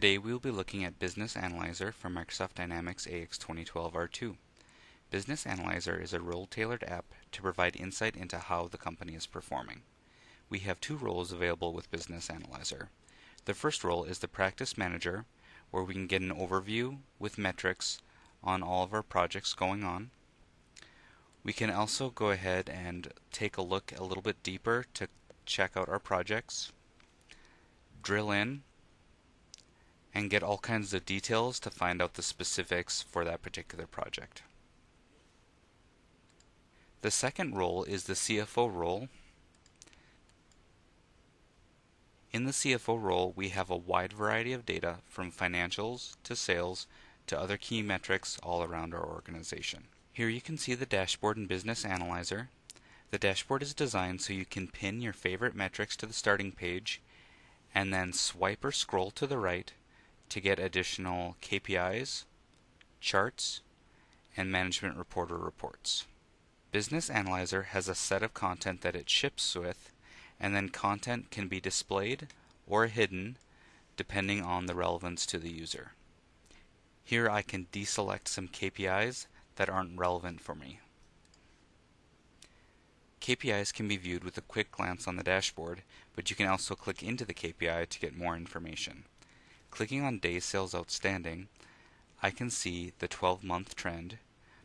Today we will be looking at Business Analyzer for Microsoft Dynamics AX 2012 R2. Business Analyzer is a role-tailored app to provide insight into how the company is performing. We have two roles available with Business Analyzer. The first role is the Practice Manager, where we can get an overview with metrics on all of our projects going on. We can also go ahead and take a look a little bit deeper to check out our projects, drill in, and get all kinds of details to find out the specifics for that particular project. The second role is the CFO role. In the CFO role, we have a wide variety of data from financials to sales to other key metrics all around our organization. Here you can see the dashboard and Business Analyzer. The dashboard is designed so you can pin your favorite metrics to the starting page and then swipe or scroll to the right to get additional KPIs, charts, and management reporter reports. Business Analyzer has a set of content that it ships with, and then content can be displayed or hidden depending on the relevance to the user. Here I can deselect some KPIs that aren't relevant for me. KPIs can be viewed with a quick glance on the dashboard, but you can also click into the KPI to get more information. Clicking on Days Sales Outstanding, I can see the 12 month trend,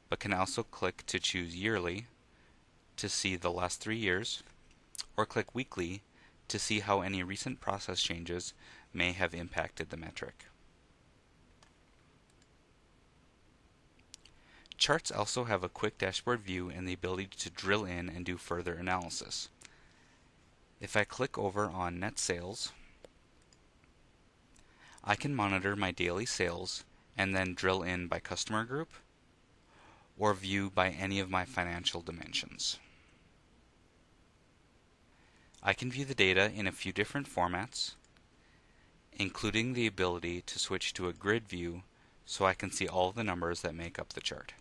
but can also click to choose yearly to see the last three years, or click weekly to see how any recent process changes may have impacted the metric. Charts also have a quick dashboard view and the ability to drill in and do further analysis. If I click over on net sales, I can monitor my daily sales and then drill in by customer group or view by any of my financial dimensions. I can view the data in a few different formats, including the ability to switch to a grid view so I can see all the numbers that make up the chart.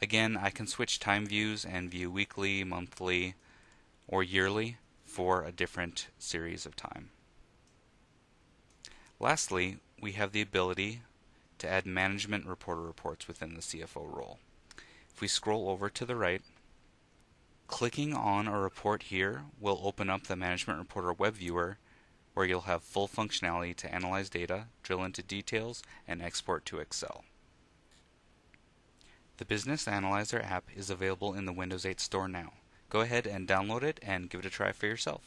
Again, I can switch time views and view weekly, monthly, or yearly for a different series of time. Lastly, we have the ability to add management reporter reports within the CFO role. If we scroll over to the right, clicking on a report here will open up the Management Reporter web viewer where you'll have full functionality to analyze data, drill into details, and export to Excel. The Business Analyzer app is available in the Windows 8 store now. Go ahead and download it and give it a try for yourself.